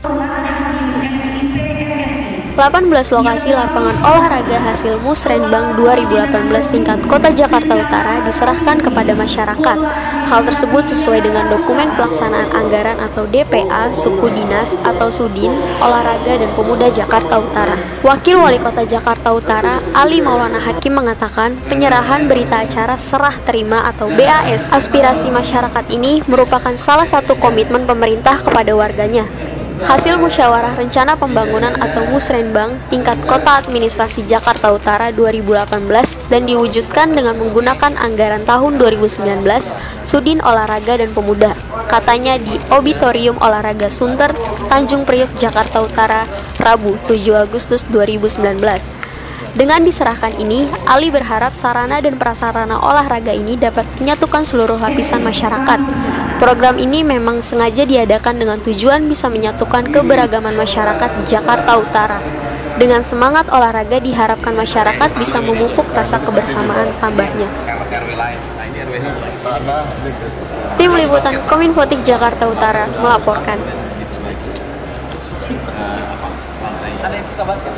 18 lokasi lapangan olahraga hasil Musrenbang 2018 tingkat Kota Jakarta Utara diserahkan kepada masyarakat. Hal tersebut sesuai dengan dokumen pelaksanaan anggaran atau DPA Suku Dinas atau Sudin Olahraga dan Pemuda Jakarta Utara. Wakil Wali Kota Jakarta Utara Ali Maulana Hakim mengatakan penyerahan berita acara serah terima atau BAS aspirasi masyarakat ini merupakan salah satu komitmen pemerintah kepada warganya. Hasil musyawarah rencana pembangunan atau musrenbang tingkat kota administrasi Jakarta Utara 2018 dan diwujudkan dengan menggunakan anggaran tahun 2019 Sudin Olahraga dan Pemuda. Katanya di Auditorium Olahraga Sunter, Tanjung Priok, Jakarta Utara, Rabu 7 Agustus 2019. Dengan diserahkan ini, Ali berharap sarana dan prasarana olahraga ini dapat menyatukan seluruh lapisan masyarakat. Program ini memang sengaja diadakan dengan tujuan bisa menyatukan keberagaman masyarakat di Jakarta Utara. Dengan semangat olahraga diharapkan masyarakat bisa memupuk rasa kebersamaan tambahnya. Tim Liputan Kominfotik Jakarta Utara melaporkan. ada yang suka basket